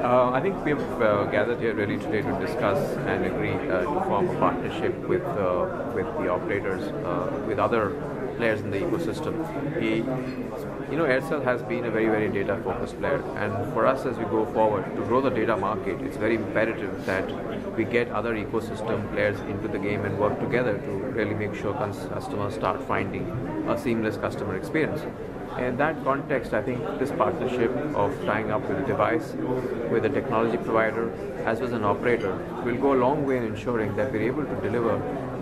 Uh, I think we've uh, gathered here really today to discuss and agree uh, to form a partnership with uh, with the operators, uh, with other players in the ecosystem. He, you know, Aircel has been a very, very data-focused player, and for us as we go forward to grow the data market, it's very imperative that we get other ecosystem players into the game and work together to really make sure customers start finding a seamless customer experience. In that context, I think this partnership of tying up with a device, with a technology provider, as well as an operator, will go a long way in ensuring that we're able to deliver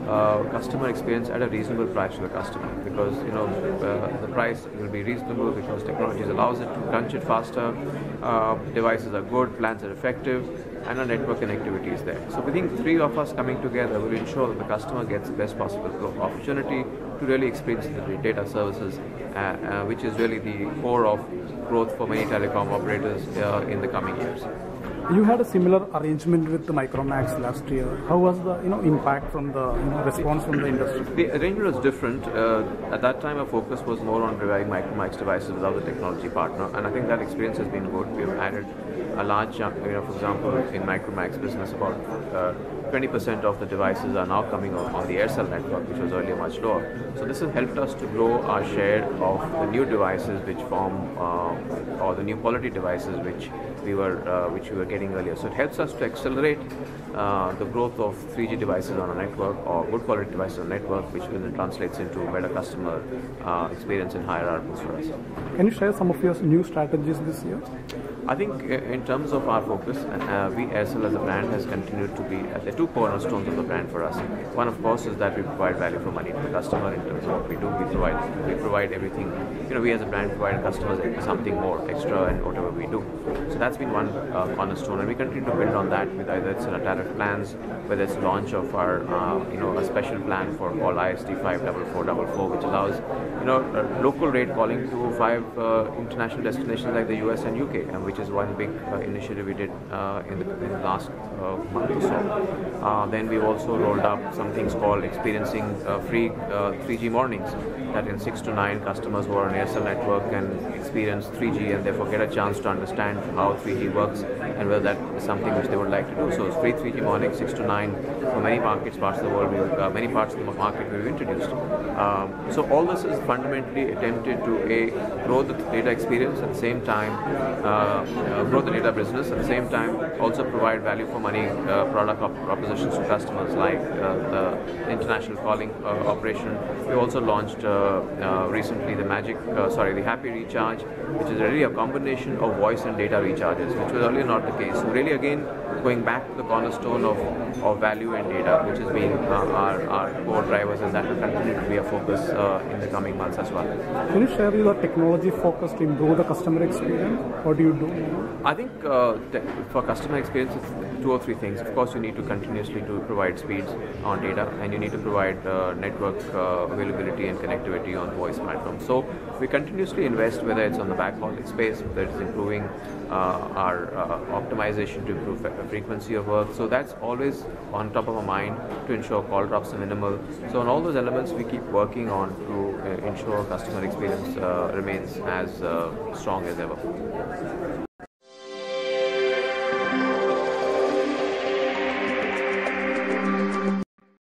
uh, customer experience at a reasonable price to the customer because you know uh, the price will be reasonable because technology allows it to crunch it faster uh, devices are good plans are effective and our network connectivity is there. So we think three of us coming together will ensure that the customer gets the best possible opportunity to really experience the data services uh, uh, which is really the core of growth for many telecom operators uh, in the coming years you had a similar arrangement with the Micromax last year. How was the you know impact from the you know, response from the industry? The arrangement was different. Uh, at that time, our focus was more on providing Micromax devices without the technology partner, and I think that experience has been good. We have added a large. You know, for example, in Micromax business, about uh, 20% of the devices are now coming on, the Aircel network, which was earlier much lower. So this has helped us to grow our share of the new devices which form, uh, or the new quality devices which we were uh, which we were getting earlier. So it helps us to accelerate uh, the growth of 3G devices on our network or good quality devices on network, which then translates into better customer uh, experience and higher ARPUs for us. Can you share some of your new strategies this year? I think uh, in terms of our focus, uh, we Aircel as a brand has continued to be at the two cornerstones of the brand for us. One, of course, is that we provide value for money to the customer in terms of what we do. We provide we provide everything. You know, we as a brand provide customers something more extra and whatever we do. So that's been one uh, cornerstone, and we continue to build on that with either it's in our tariff plans, whether it's launch of our uh, you know a special plan for all ISD 54444, which allows you know local rate calling to five uh, international destinations like the US and UK, and which which is one big uh, initiative we did uh, in, the, in the last uh, month or so. then we've also rolled up some things called experiencing free 3G mornings that in 6 to 9 customers who are on Aircel network can experience 3G and therefore get a chance to understand how 3G works and whether that is something which they would like to do. So it's free 3G morning, 6 to 9 for many markets, parts of the world, uh, many parts of the market we've introduced. Um, so all this is fundamentally attempted to a grow the data experience at the same time, uh, uh, grow the data business at the same time, also provide value for money uh, product propositions to customers like uh, the international calling uh, operation. We also launched recently the Magic, sorry, the Happy Recharge, which is really a combination of voice and data recharges, which was earlier not the case. So really again, going back to the cornerstone of, of value and data, which has been uh, our, our core drivers and that will continue to be a focus uh, in the coming months as well. Can you share your technology focus to improve the customer experience? What do you do? I think uh, for customer experience, it's two or three things. Of course, you need to continuously to provide speeds on data and you need to provide uh, network uh, availability and connectivity on voice platforms. So we continuously invest, whether it's on the backhaul space, whether it's improving uh, our optimization to improve frequency of work. So that's always on top of our mind to ensure call drops are minimal. So on all those elements, we keep working on to uh, ensure customer experience uh, remains as uh, strong as ever.